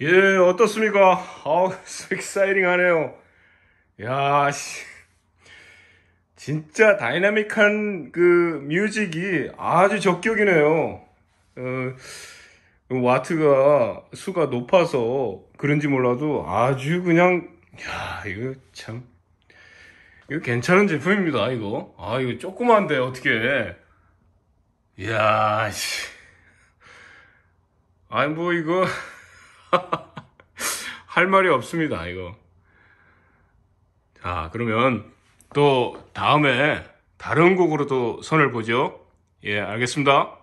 예, 어떻습니까? 아우, exciting 하네요. 야, 씨. 진짜 다이나믹한 그 music이 아주 적격이네요. 어, 와트가 수가 높아서 그런지 몰라도 아주 그냥, 야, 이거 참. 이거 괜찮은 제품입니다, 이거. 아, 이거 조그만데, 어떻게. 이야, 씨. 아니, 뭐, 이거. 할 말이 없습니다, 이거. 자, 그러면 또 다음에 다른 곡으로 또 선을 보죠. 예, 알겠습니다.